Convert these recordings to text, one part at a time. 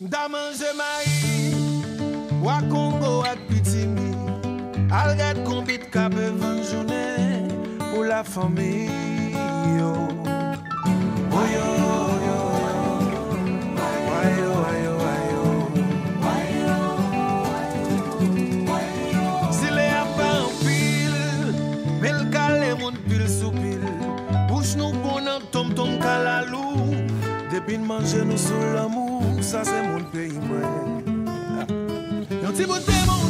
Da manje mari, wak Kongo ak pitimi Al gade kombit kape van jounen Pou la fami yo. Oyo, oyo, Wayo, wayo, wayo Si le a pa an pil Mel kale moun pil sou pil Bouch nou bonan tom tom kalalou. Depin manje nou sou l'amou Sa se moun peyi mwen. Yon ti bote moun.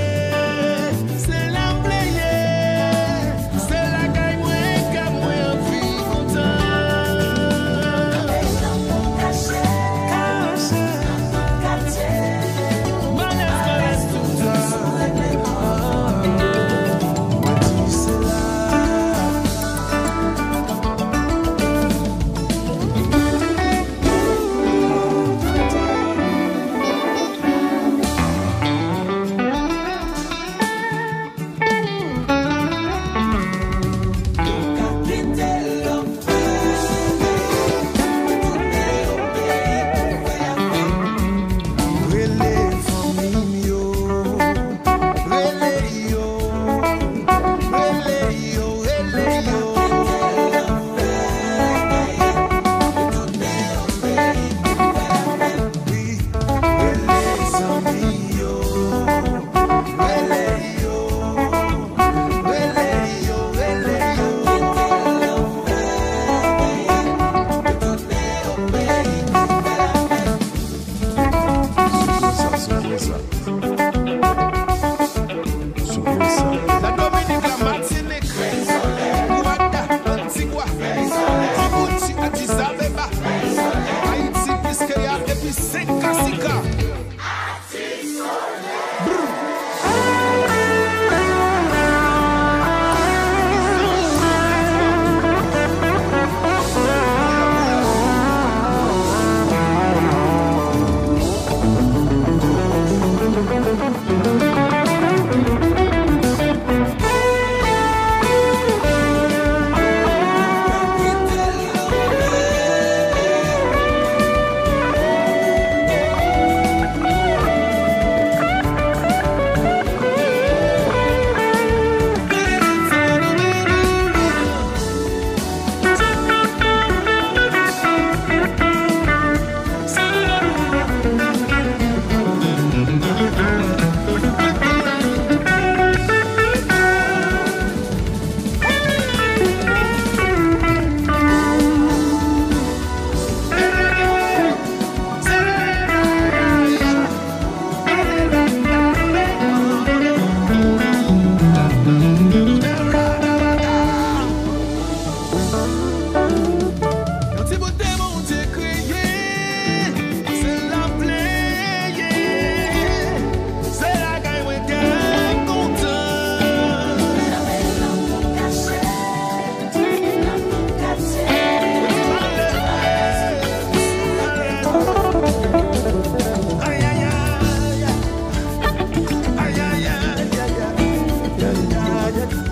hearted